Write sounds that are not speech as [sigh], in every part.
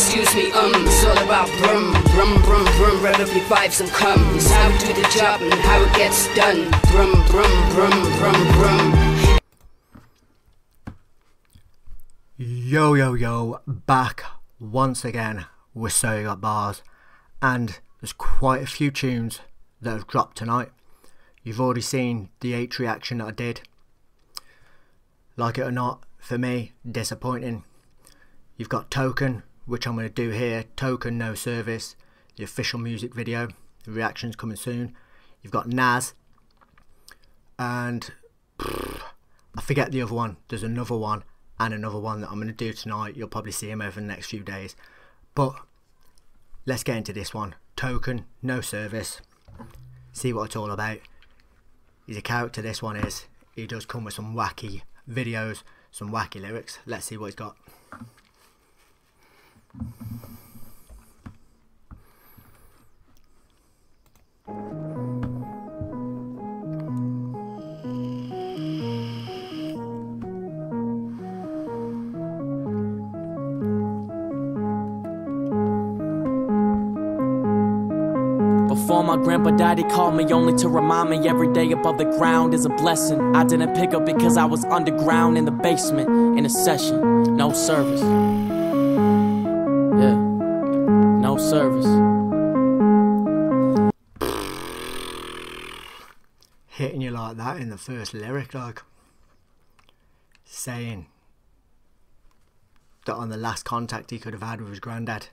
excuse me, um, it's all about brum, brum, brum, brum, rev vibes and come. It's how we do the job and how it gets done. Brum, brum, brum, brum, brum. Yo, yo, yo, back once again with So You Got Bars, and there's quite a few tunes that have dropped tonight. You've already seen the Aitch reaction that I did. Like it or not, for me, disappointing. You've got Token, which I'm going to do here. Token, no service. The official music video. The reaction's coming soon. You've got Nas. And pff, [sighs] I forget the other one. There's another one and another one that I'm going to do tonight. You'll probably see him over the next few days. But let's get into this one. Token, no service. See what it's all about. He's a character, this one is. He does come with some wacky videos, some wacky lyrics. Let's see what he's got. Before my grandpa died, he called me only to remind me every day above the ground is a blessing. I didn't pick up because I was underground in the basement in a session. No service. Service. Hitting you like that in the first lyric, like saying that on the last contact he could have had with his granddad,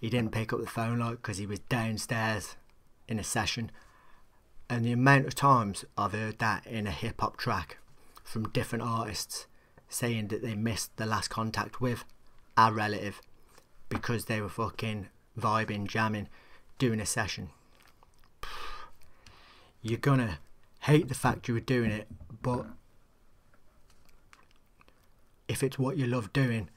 he didn't pick up the phone like because he was downstairs in a session. And the amount of times I've heard that in a hip hop track from different artists saying that they missed the last contact with a relative because they were fucking vibing, jamming, doing a session. You're gonna hate the fact you were doing it, but if it's what you love doing,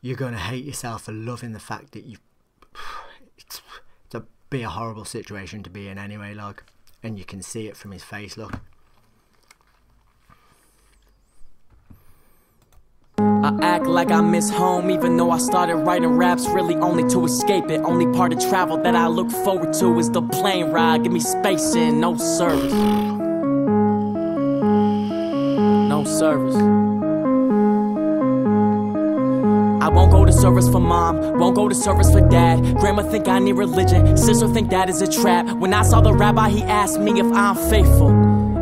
you're to hate yourself for loving the fact that you it's, it's a be a horrible situation to be in anyway like and you can see it from his face look I act like I miss home, even though I started writing raps really only to escape it. Only part of travel that I look forward to is the plane ride. Give me space and no service. No service. I won't go to service for mom, won't go to service for dad. Grandma think I need religion, sister think that is a trap. When I saw the rabbi, he asked me if I'm faithful.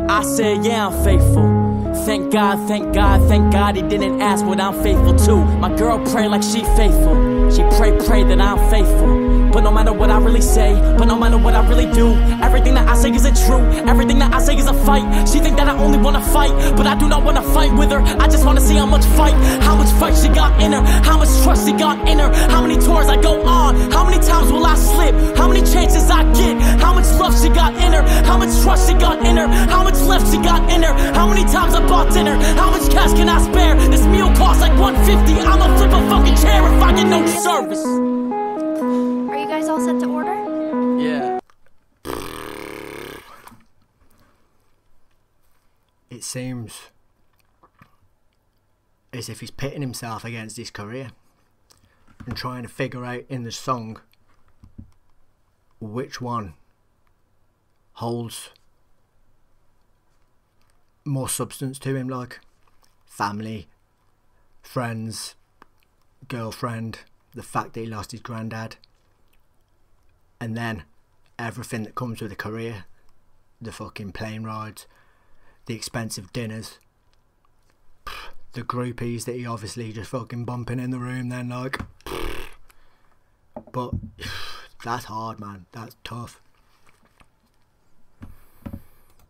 I said, yeah, I'm faithful. Thank God, thank God, thank God he didn't ask what I'm faithful to. My girl pray like she faithful. She pray, pray that I'm faithful. But no matter what I really say, but no matter what I really do, everything that I say isn't true. Everything that I say is a fight. She think that I only wanna fight, but I do not wanna fight with her. I just wanna see how much fight, how much fight she got in her, how much trust she got in her, how many how many times will I slip, how many chances I get, how much love she got in her, how much trust she got in her, how much left she got in her, how many times I bought dinner, how much cash can I spare? This meal costs like 150. I'ma flip a fucking chair if I get no service. Are you guys all set to order? Yeah. it seems as if he's pitting himself against his career and trying to figure out in the song which one holds more substance to him like family friends girlfriend the fact that he lost his granddad and then everything that comes with a career the fucking plane rides the expensive dinners, the groupies that he obviously just fucking bumping in the room then like but [sighs] that's hard man that's tough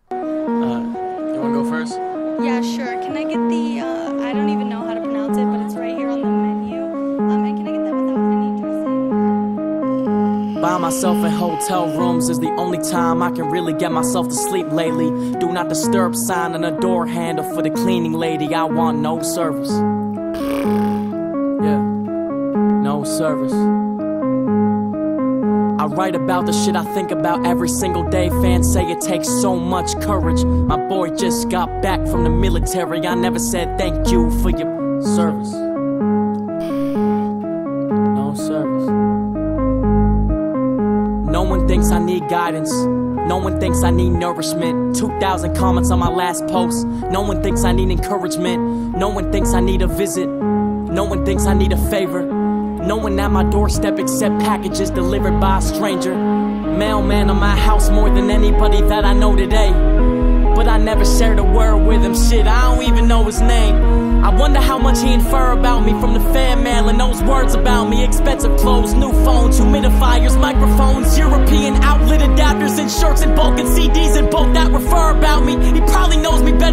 Uh, you wanna go first? Yeah, sure. Can I get the, uh, I don't even know how to pronounce it, but it's right here on the menu. Um, and can I get that without any dressing? By myself in hotel rooms is the only time I can really get myself to sleep lately. Do not disturb sign on the door handle for the cleaning lady. I want no service. Yeah, no service. I write about the shit I think about every single day. Fans say it takes so much courage. My boy just got back from the military. I never said thank you for your service. No service. No one thinks I need guidance. No one thinks I need nourishment. 2,000 comments on my last post. No one thinks I need encouragement. No one thinks I need a visit. No one thinks I need a favor. No one at my doorstep except packages delivered by a stranger. Mailman on my house more than anybody that I know today. But I never shared a word with him. Shit, I don't even know his name. I wonder how much he infer about me from the fan mail and those words about me. Expensive clothes, new phones, humidifiers, microphones, European outlet adapters, and shirts in bulk and CDs in bulk that refer about me. He probably knows me better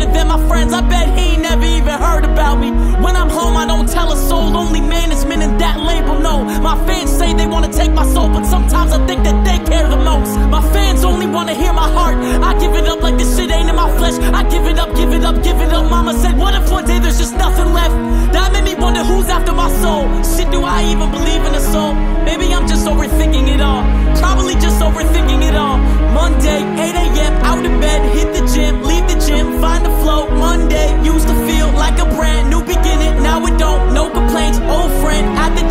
Mama said, What if one day there's just nothing left? That made me wonder who's after my soul. Shit, do I even believe in a soul? Maybe I'm just overthinking it all. Probably just overthinking it all. Monday, 8 a.m., out of bed, hit the gym, leave the gym, find the flow. Monday used to feel like a brand new beginning. Now it don't, no complaints. Old friend at the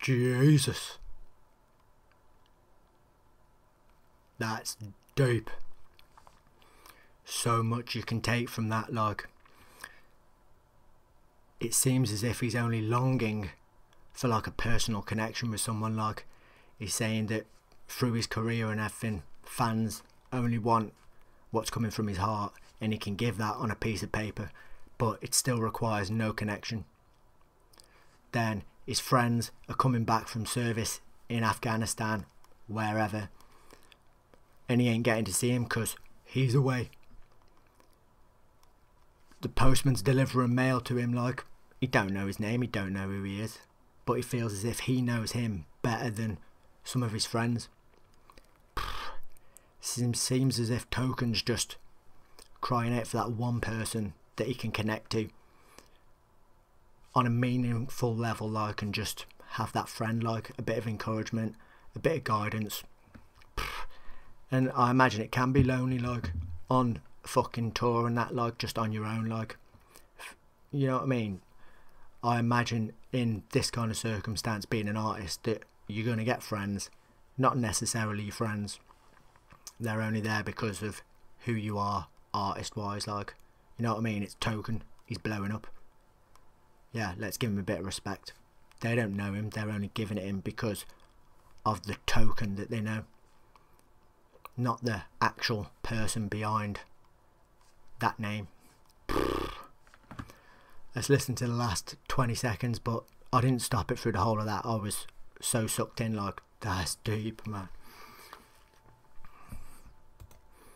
Jesus. That's deep. So much you can take from that, like. It seems as if he's only longing for like a personal connection with someone, like. He's saying that through his career and everything, fans only want what's coming from his heart, and he can give that on a piece of paper, but it still requires no connection then his friends are coming back from service in Afghanistan, wherever, and he ain't getting to see him because he's away. The postman's delivering mail to him like he don't know his name, he don't know who he is, but he feels as if he knows him better than some of his friends. [sighs] Seems seems as if Token's just crying out for that one person that he can connect to on a meaningful level like and just have that friend like a bit of encouragement a bit of guidance. And i imagine it can be lonely like on fucking tour and that like just on your own like you know what i mean? I imagine in this kind of circumstance being an artist that you're going to get friends not necessarily friends. They're only there because of who you are artist wise like you know what i mean? It's token. He's blowing up yeah, let's give him a bit of respect. They don't know him, they're only giving it him because of the token that they know. Not the actual person behind that name. [sighs] Let's listen to the last 20 seconds, but I didn't stop it through the whole of that. I was so sucked in, like, that's deep, man.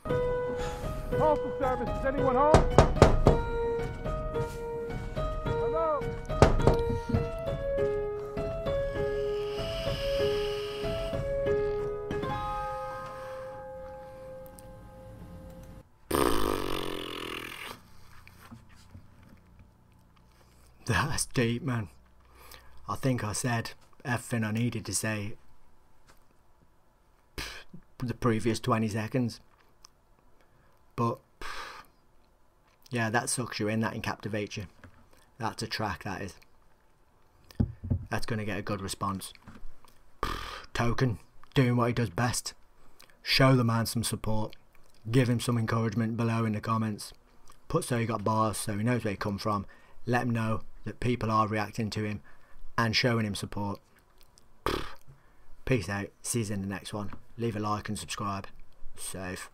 Postal Service, is anyone home? That's deep, man. I think I said everything I needed to say the previous 20 seconds. But yeah, that sucks you in, that encaptivates you. That's a track, that is. That's going to get a good response. Token, doing what he does best. Show the man some support. Give him some encouragement below in the comments. Put so he got bars so he knows where he come from. Let him know that people are reacting to him and showing him support. Peace out. See you in the next one. Leave a like and subscribe. Safe.